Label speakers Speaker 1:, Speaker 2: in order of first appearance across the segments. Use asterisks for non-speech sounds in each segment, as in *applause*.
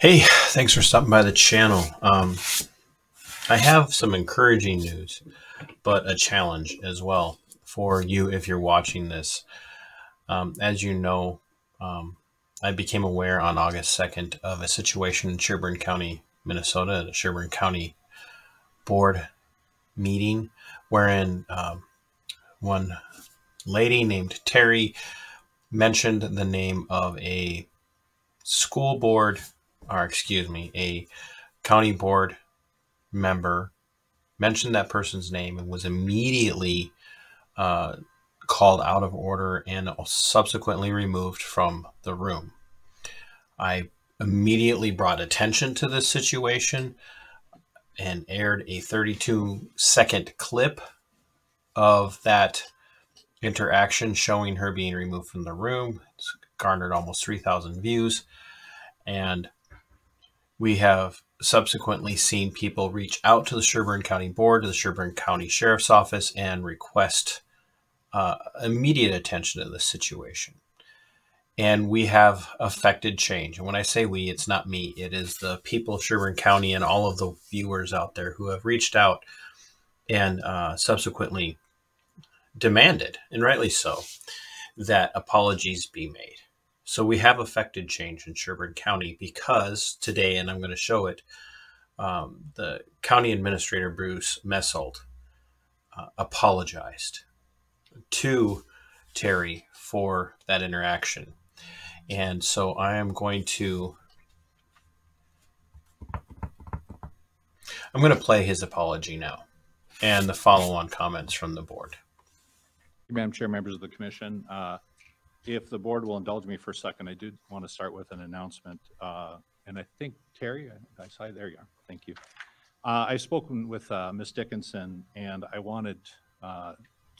Speaker 1: Hey, thanks for stopping by the channel. Um, I have some encouraging news, but a challenge as well for you if you're watching this. Um, as you know, um, I became aware on August 2nd of a situation in Sherburne County, Minnesota, at a Sherburne County board meeting, wherein um, one lady named Terry mentioned the name of a school board, or excuse me, a county board member, mentioned that person's name and was immediately uh, called out of order and subsequently removed from the room. I immediately brought attention to this situation and aired a 32 second clip of that interaction showing her being removed from the room. It's garnered almost 3,000 views. And we have subsequently seen people reach out to the Sherburne County Board, to the Sherburne County Sheriff's Office, and request uh, immediate attention to the situation. And we have affected change. And when I say we, it's not me, it is the people of Sherburne County and all of the viewers out there who have reached out and uh, subsequently demanded, and rightly so, that apologies be made. So we have affected change in Sherburne County because today, and I'm going to show it, um, the county administrator, Bruce Messelt, uh, apologized to Terry for that interaction. And so I am going to I'm going to play his apology now and the follow-on comments from the board.
Speaker 2: Madam Chair, members of the commission, uh, if the board will indulge me for a second, I do want to start with an announcement. Uh, and I think Terry, I saw you, there you are. Thank you. Uh, I've spoken with uh, Ms. Dickinson and I wanted uh,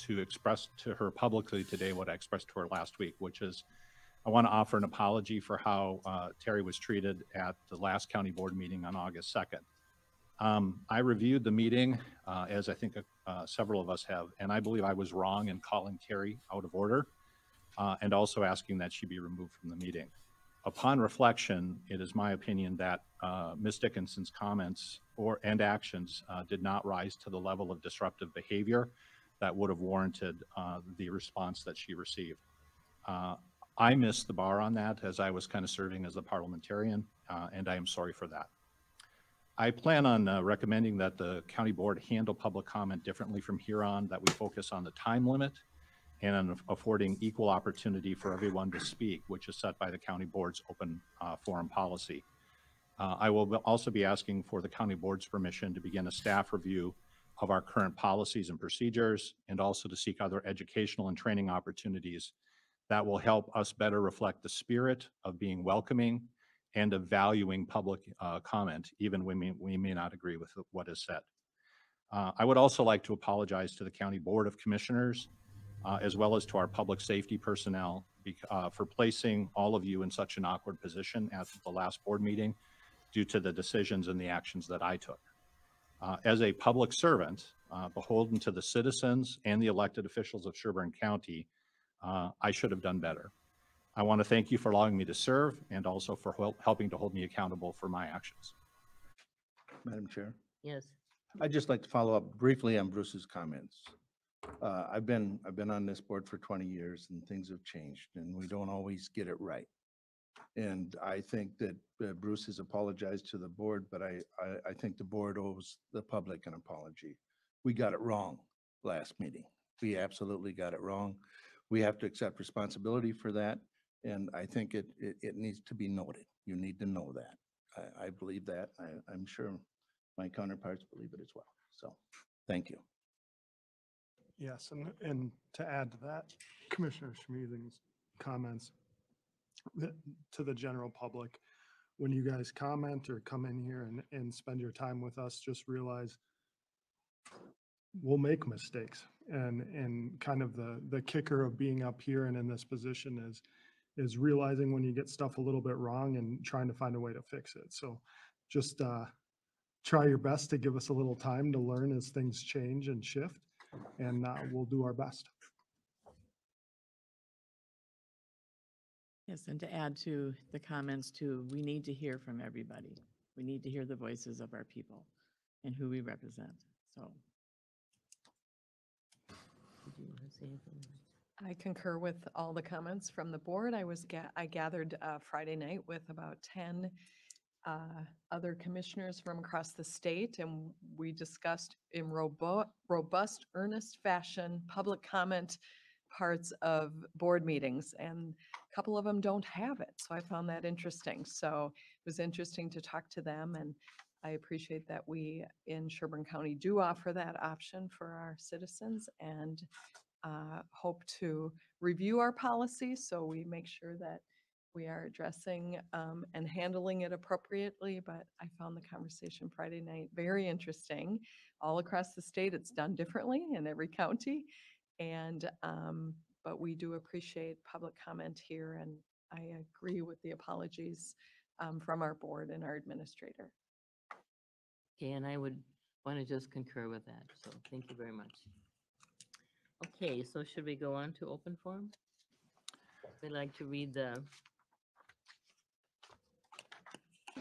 Speaker 2: to express to her publicly today what I expressed to her last week, which is I want to offer an apology for how uh, Terry was treated at the last county board meeting on August 2nd. Um, I reviewed the meeting, uh, as I think several of us have, and I believe I was wrong in calling Terry out of order uh, and also asking that she be removed from the meeting. Upon reflection, it is my opinion that uh, Ms. Dickinson's comments or and actions uh, did not rise to the level of disruptive behavior that would have warranted uh, the response that she received. I missed the bar on that as I was kind of serving as a parliamentarian, and I am sorry for that. I plan on uh, recommending that the county board handle public comment differently from here on, that we focus on the time limit and on affording equal opportunity for everyone to speak, which is set by the county board's open uh, forum policy. Uh, I will also be asking for the county board's permission to begin a staff review of our current policies and procedures and also to seek other educational and training opportunities that will help us better reflect the spirit of being welcoming and of valuing public uh, comment, even when we, we may not agree with what is said. Uh, I would also like to apologize to the County Board of Commissioners, uh, as well as to our public safety personnel uh, for placing all of you in such an awkward position at the last board meeting due to the decisions and the actions that I took. Uh, as a public servant, uh, beholden to the citizens and the elected officials of Sherburne County, I should have done better. I want to thank you for allowing me to serve and also for helping to hold me accountable for my actions.
Speaker 3: Madam Chair,
Speaker 4: Yes.
Speaker 3: I'd just like to follow up briefly on Bruce's comments. Uh, I've been, I've been on this board for 20 years and things have changed and we don't always get it right. And I think that uh, Bruce has apologized to the board, but I, I, I think the board owes the public an apology. We got it wrong last meeting. We absolutely got it wrong. We have to accept responsibility for that. And I think it, it, it needs to be noted. You need to know that. I, I believe that. I, I'm sure my counterparts believe it as well. So, thank you.
Speaker 5: Yes, and, and to add to that, Commissioner Schmiesing's comments to the general public, when you guys comment or come in here and, and spend your time with us, just realize we'll make mistakes. And, and kind of the, the kicker of being up here and in this position is, is realizing when you get stuff a little bit wrong and trying to find a way to fix it. So just uh, try your best to give us a little time to learn as things change and shift, and uh, we'll do our best.
Speaker 4: Yes, and to add to the comments too, we need to hear from everybody. We need to hear the voices of our people and who we represent, so.
Speaker 6: Did you wanna say anything?
Speaker 7: I concur with all the comments from the board. I was, ga- I gathered uh, Friday night with about 10 uh, other commissioners from across the state, and we discussed in robust, earnest fashion, public comment parts of board meetings, and a couple of them don't have it, so I found that interesting. So it was interesting to talk to them, and I appreciate that we in Sherburne County do offer that option for our citizens, and uh, hope to review our policy so we make sure that we are addressing um, and handling it appropriately. But I found the conversation Friday night very interesting. All across the state, it's done differently in every county. And, um, but we do appreciate public comment here and I agree with the apologies um, from our board and our administrator.
Speaker 6: Okay, and I would want to just concur with that, so thank you very much. Okay, so should we go on to open forum? We'd like to read the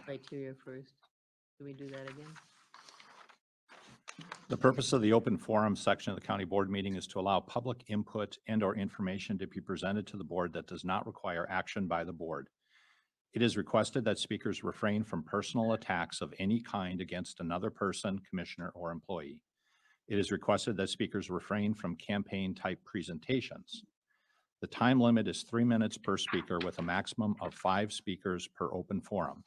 Speaker 6: criteria first. Do we do that again?
Speaker 2: The purpose of the open forum section of the county board meeting is to allow public input and/or information to be presented to the board that does not require action by the board. It is requested that speakers refrain from personal attacks of any kind against another person, commissioner, or employee. It is requested that speakers refrain from campaign-type presentations. The time limit is three minutes per speaker with a maximum of five speakers per open forum.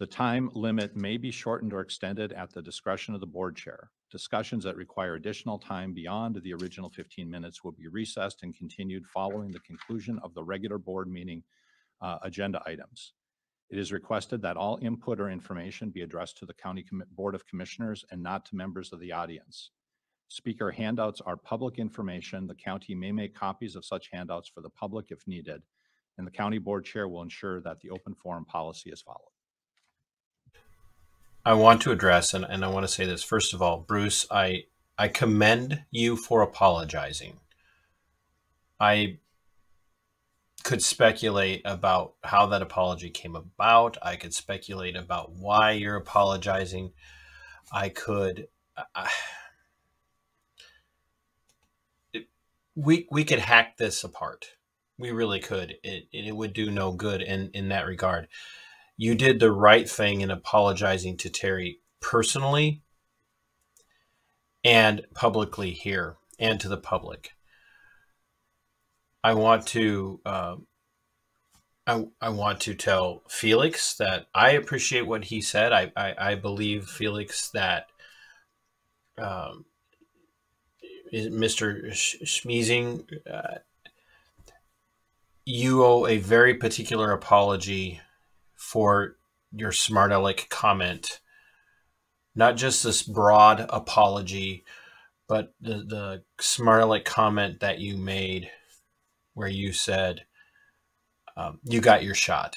Speaker 2: The time limit may be shortened or extended at the discretion of the board chair. Discussions that require additional time beyond the original 15 minutes will be recessed and continued following the conclusion of the regular board meeting uh, agenda items. It is requested that all input or information be addressed to the County Commi- Board of Commissioners and not to members of the audience. Speaker handouts are public information. The county may make copies of such handouts for the public if needed, and the county board chair will ensure that the open forum policy is followed.
Speaker 1: I want to address, and, and I want to say this first of all, Bruce, I I commend you for apologizing. I could speculate about how that apology came about. I could speculate about why you're apologizing. I could. I, it, we we could hack this apart. We really could. It it would do no good in in that regard you did the right thing in apologizing to Terry personally and publicly here and to the public. I want to uh, I, I want to tell Felix that I appreciate what he said. I, I, I believe Felix that um, Mr. Schmiesing, uh, you owe a very particular apology for your smart aleck comment. Not just this broad apology, but the, the smart aleck comment that you made where you said um, you got your shot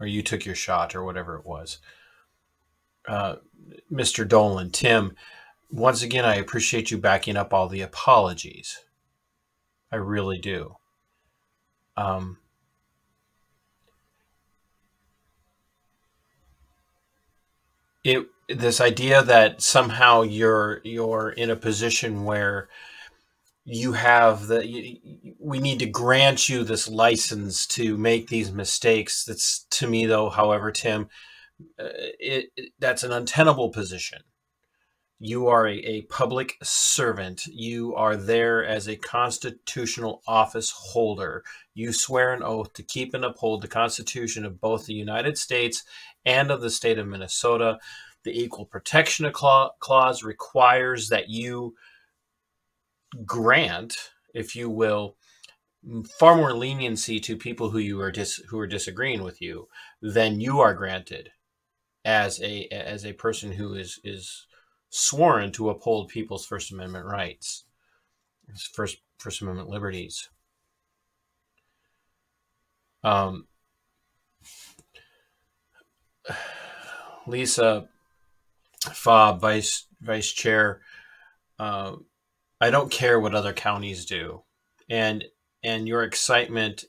Speaker 1: or you took your shot or whatever it was. Uh, Mr. Dolan, Tim, once again, I appreciate you backing up all the apologies. I really do. Um, it this idea that somehow you're you're in a position where you have the you, we need to grant you this license to make these mistakes. That's to me though however tim uh, it, it, that's an untenable position. You are a, a public servant. You are there as a constitutional office holder. You swear an oath to keep and uphold the constitution of both the united states and of the state of minnesota the Equal Protection Clause requires that you grant, if you will, far more leniency to people who you are dis, who are disagreeing with you than you are granted as a as a person who is is sworn to uphold people's First Amendment rights, First First Amendment liberties. Um, *sighs* Lisa, Fobbe, Vice Vice Chair, uh, I don't care what other counties do, and and your excitement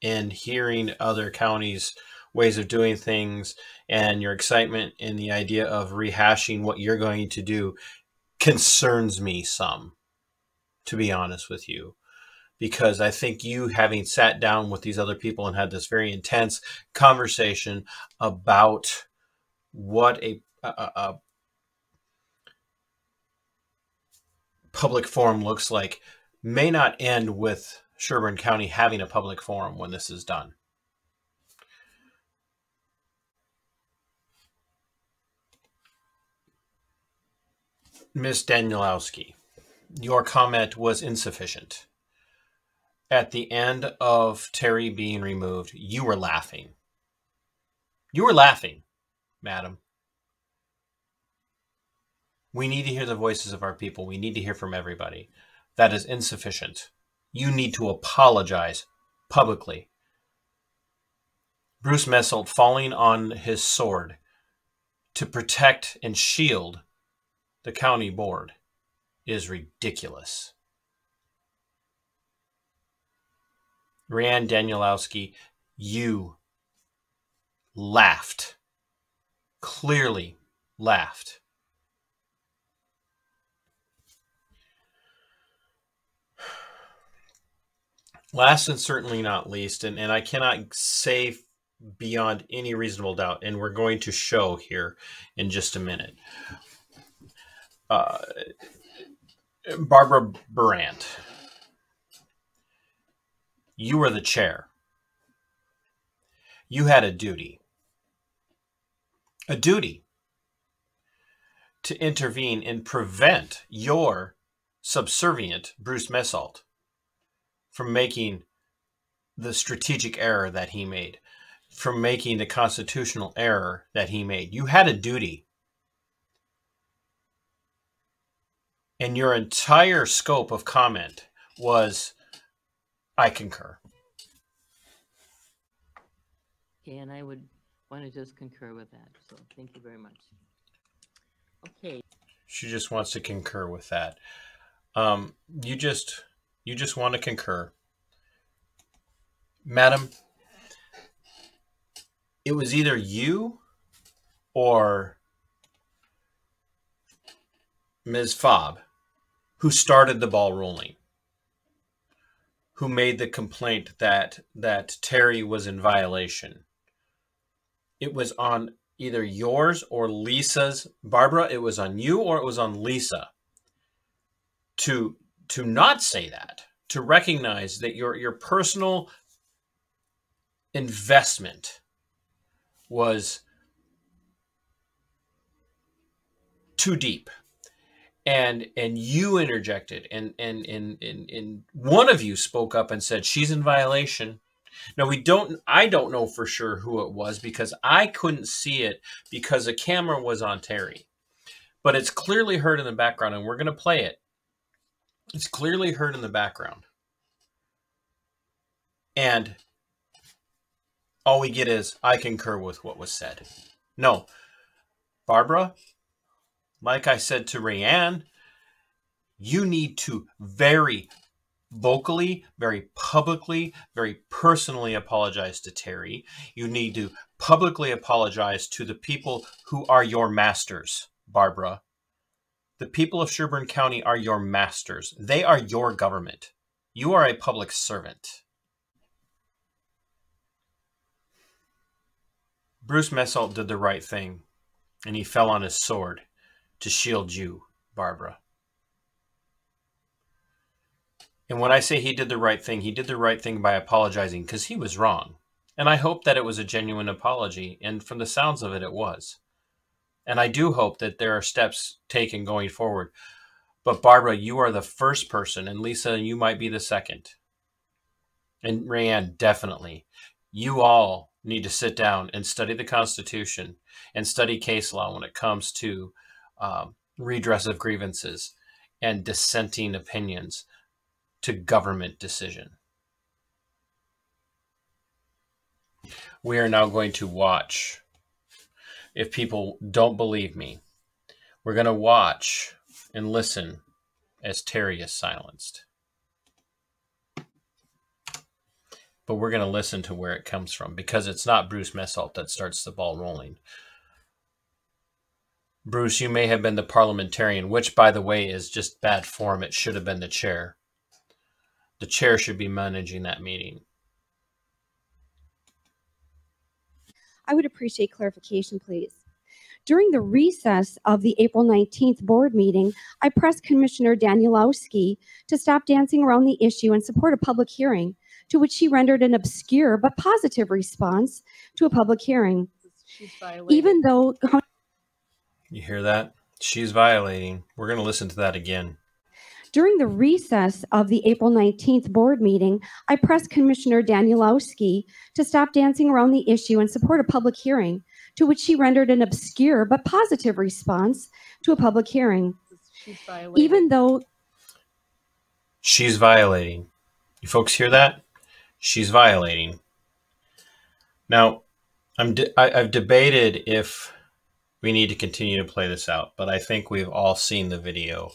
Speaker 1: in hearing other counties' ways of doing things and your excitement in the idea of rehashing what you're going to do concerns me some, to be honest with you. Because I think you having sat down with these other people and had this very intense conversation about what a, a, a public forum looks like may not end with Sherburne County having a public forum when this is done. Ms. Danielowski, your comment was insufficient. At the end of Terry being removed, you were laughing. You were laughing, madam. We need to hear the voices of our people. We need to hear from everybody. That is insufficient. You need to apologize publicly. Bruce Messelt falling on his sword to protect and shield the county board is ridiculous. Raeanne Danielowski, you laughed, clearly laughed. Last and certainly not least, and, and I cannot say beyond any reasonable doubt, and we're going to show here in just a minute. Uh, Barbara Burandt, you were the chair. You had a duty, a duty to intervene and prevent your subservient Bruce Messelt from making the strategic error that he made, from making the constitutional error that he made. You had a duty. And your entire scope of comment was, I concur.
Speaker 6: Okay, and I would want to just concur with that, so thank you very much. Okay,
Speaker 1: She just wants to concur with that. Um, you just you just want to concur. Madam, it was either you or Ms. Fobbe who started the ball rolling, who made the complaint that that Terry was in violation. It was on either yours or Lisa's Barbara, it was on you or it was on Lisa to to not say that, to recognize that your your personal investment was too deep and and you interjected and and and and, and one of you spoke up and said she's in violation. Now we don't i don't know for sure who it was because i couldn't see it because the camera was on terry. But it's clearly heard in the background and we're going to play it. It's clearly heard in the background. And all we get is i concur with what was said. No. Barbara like i said to Raeanne you need to very vocally, very publicly, very personally apologize to Terry. You need to publicly apologize to the people who are your masters, Barbara. The people of Sherburne County are your masters. They are your government. You are a public servant. Bruce Messelt did the right thing, and he fell on his sword to shield you, Barbara. And when I say he did the right thing, he did the right thing by apologizing because he was wrong. And I hope that it was a genuine apology. And from the sounds of it, it was. And I do hope that there are steps taken going forward. But Barbara, you are the first person, and Lisa, you might be the second. And Raeanne, definitely. You all need to sit down and study the Constitution and study case law when it comes to um, redress of grievances and dissenting opinions to government decision. We are now going to watch. If people don't believe me, we're going to watch and listen as Terry is silenced. but we're going to listen to where it comes from because it's not Bruce Messelt that starts the ball rolling. Bruce, you may have been the parliamentarian, which, by the way, is just bad form. It should have been the chair. The chair should be managing that meeting.
Speaker 8: I would appreciate clarification, please. During the recess of the April 19th board meeting, I pressed Commissioner Danielowski to stop dancing around the issue and support a public hearing, to which he rendered an obscure but positive response to a public hearing.
Speaker 7: She's.
Speaker 8: Even though
Speaker 1: You hear that? She's violating. We're going to listen to that again.
Speaker 8: During the recess of the April 19th board meeting, I pressed Commissioner Danielowski to stop dancing around the issue and support a public hearing, to which she rendered an obscure but positive response to a public hearing.
Speaker 7: She's violating.
Speaker 8: Even though
Speaker 1: She's violating. You folks hear that? She's violating. Now, I'm de- I, I've debated if we need to continue to play this out, but I think we've all seen the video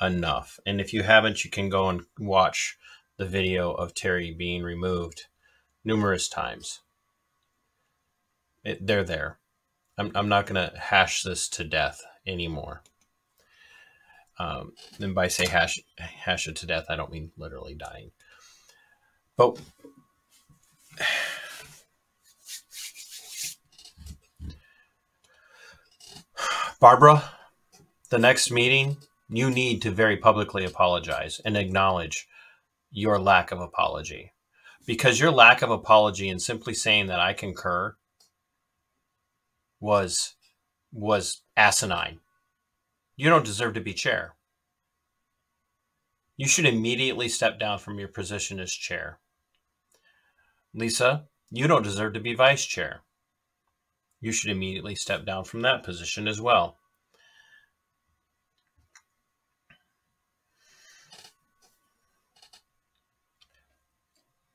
Speaker 1: enough. And if you haven't, you can go and watch the video of Terry being removed numerous times. It, they're there. I'm, I'm not going to hash this to death anymore. Um, and by say hash hash it to death, I don't mean literally dying. But Barbara, the next meeting, you need to very publicly apologize and acknowledge your lack of apology. Because your lack of apology and simply saying that I concur was was asinine. You don't deserve to be chair. You should immediately step down from your position as chair. Lisa, you don't deserve to be vice chair. You should immediately step down from that position as well.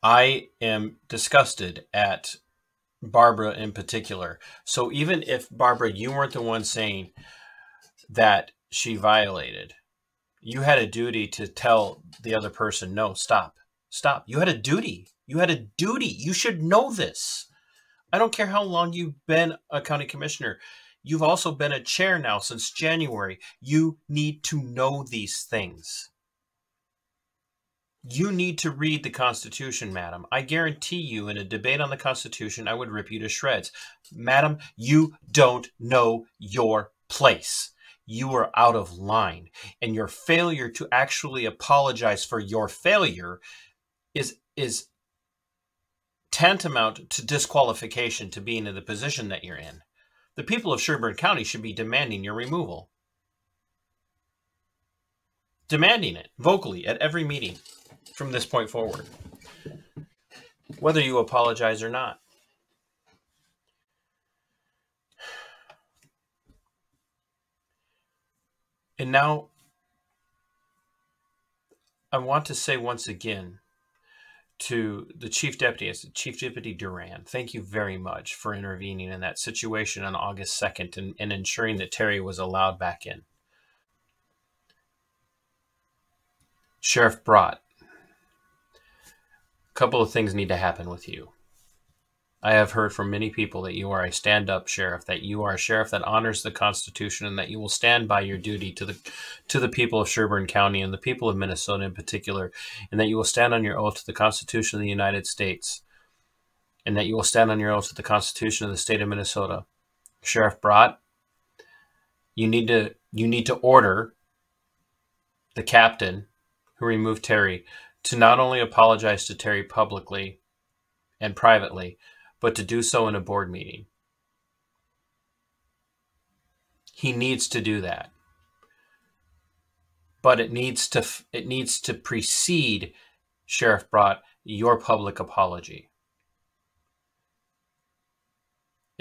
Speaker 1: I am disgusted at Barbara in particular. So even if Barbara, you weren't the one saying that she violated, you had a duty to tell the other person, no, stop, stop. You had a duty. You had a duty. You should know this. I don't care how long you've been a county commissioner. You've also been a chair now since January. You need to know these things. You need to read the Constitution, madam. I guarantee you, in a debate on the Constitution, I would rip you to shreds. Madam, you don't know your place. You are out of line. And your failure to actually apologize for your failure is, is tantamount to disqualification to being in the position that you're in. The people of Sherburne County should be demanding your removal. Demanding it vocally at every meeting from this point forward, whether you apologize or not. And now, I want to say once again to the chief deputy, Chief Deputy Duran, thank you very much for intervening in that situation on August 2nd and, and ensuring that Terry was allowed back in. Sheriff Brott, a couple of things need to happen with you. I have heard from many people that you are a stand up sheriff, that you are a sheriff that honors the Constitution, and that you will stand by your duty to the to the people of Sherburne County and the people of Minnesota in particular, and that you will stand on your oath to the Constitution of the United States, and that you will stand on your oath to the Constitution of the state of Minnesota. Sheriff Brott, you need to you need to order the captain who removed Terry to not only apologize to Terry publicly and privately, but to do so in a board meeting. He needs to do that. But it needs to it needs to precede Sheriff Brott your public apology.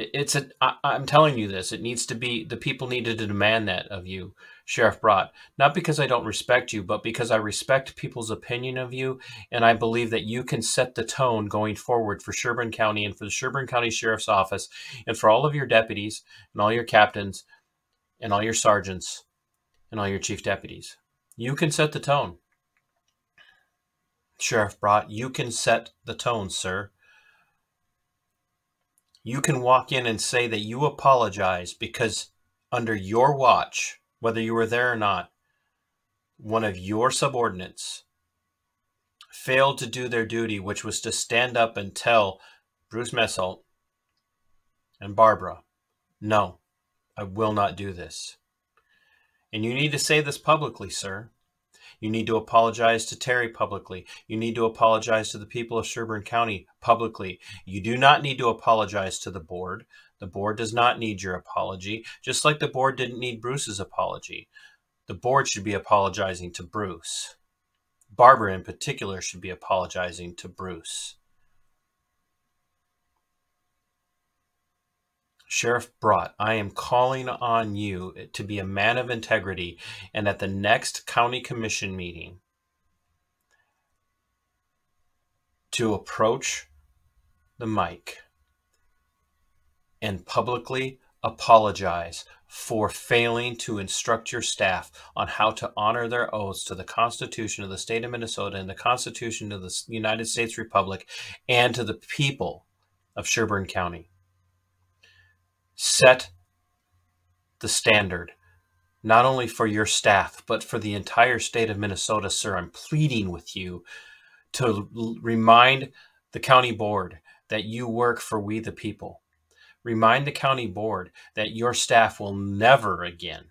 Speaker 1: It's a. I, I'm telling you this. It needs to be. The people needed to demand that of you, Sheriff Brott. Not because I don't respect you, but because I respect people's opinion of you, and I believe that you can set the tone going forward for Sherburne County and for the Sherburne County Sheriff's Office, and for all of your deputies and all your captains, and all your sergeants, and all your chief deputies. You can set the tone. Sheriff Brott, you can set the tone, sir. You can walk in and say that you apologize because under your watch, whether you were there or not, one of your subordinates failed to do their duty, which was to stand up and tell Bruce Messelt and Barbara, no, I will not do this. And you need to say this publicly, sir. You need to apologize to Terry publicly. You need to apologize to the people of Sherburne County publicly. You do not need to apologize to the board. The board does not need your apology, just like the board didn't need Bruce's apology. The board should be apologizing to Bruce. Barbara, in particular, should be apologizing to Bruce. Sheriff Brott, I am calling on you to be a man of integrity and at the next county commission meeting to approach the mic and publicly apologize for failing to instruct your staff on how to honor their oaths to the Constitution of the state of Minnesota and the Constitution of the United States Republic and to the people of Sherburne County set the standard not only for your staff but for the entire state of Minnesota sir. I'm pleading with you to remind the county board that you work for we the people. Remind the county board that your staff will never again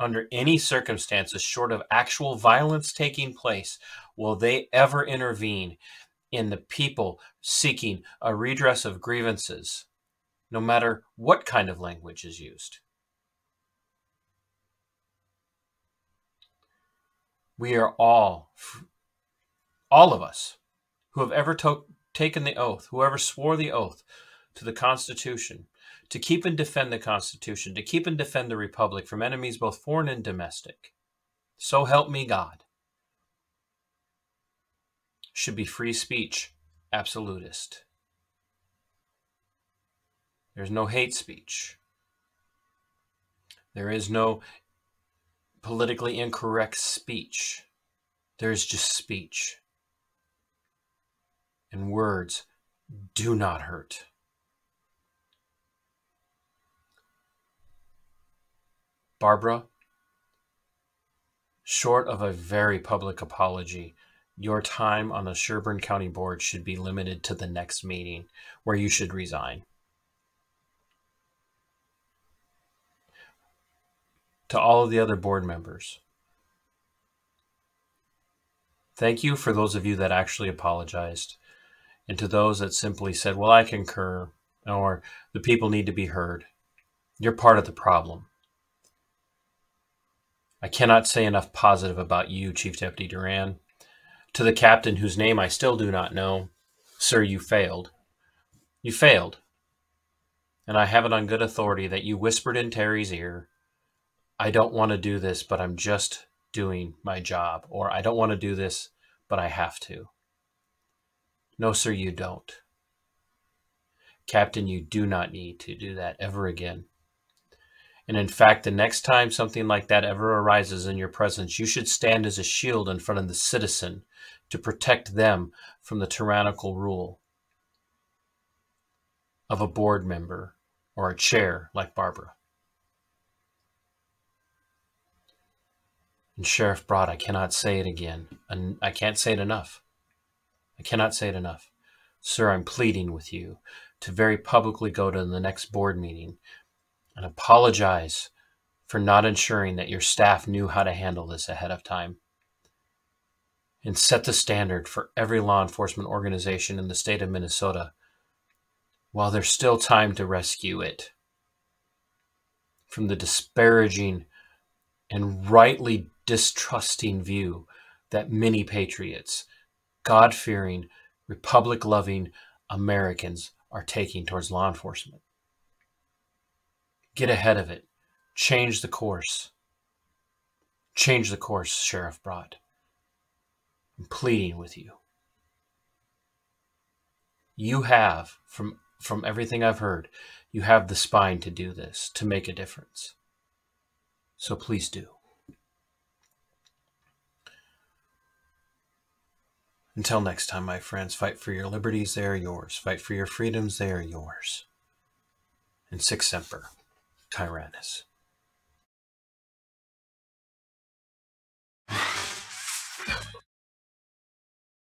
Speaker 1: under any circumstances short of actual violence taking place will they ever intervene in the people seeking a redress of grievances no matter what kind of language is used. We are all, all of us, who have ever to- taken the oath, whoever swore the oath to the Constitution, to keep and defend the Constitution, to keep and defend the Republic from enemies both foreign and domestic. So help me God. Should be free speech, absolutist. There's no hate speech. There is no politically incorrect speech. There's just speech. And words do not hurt. Barbara, short of a very public apology, your time on the Sherburne County Board should be limited to the next meeting where you should resign. To all of the other board members. Thank you for those of you that actually apologized, and to those that simply said, Well, I concur, or the people need to be heard. You're part of the problem. I cannot say enough positive about you, Chief Deputy Duran. To the captain, whose name I still do not know, sir, you failed. You failed. And I have it on good authority that you whispered in Terry's ear I don't want to do this, but I'm just doing my job. Or I don't want to do this, but I have to. No, sir, you don't. Captain, you do not need to do that ever again. And in fact, the next time something like that ever arises in your presence, you should stand as a shield in front of the citizen to protect them from the tyrannical rule of a board member or a chair like Barbara. And Sheriff Brott, I cannot say it again. And I can't say it enough. I cannot say it enough. Sir, I'm pleading with you to very publicly go to the next board meeting and apologize for not ensuring that your staff knew how to handle this ahead of time. And set the standard for every law enforcement organization in the state of Minnesota while there's still time to rescue it from the disparaging and rightly distrusting view that many patriots, God fearing, republic loving Americans are taking towards law enforcement. Get ahead of it. Change the course. Change the course, Sheriff Brott. I'm pleading with you. You have, from, from everything I've heard, you have the spine to do this, to make a difference. So please do. Until next time, my friends, fight for your liberties, they are yours. Fight for your freedoms, they are yours. And Sic Semper, Tyrannis.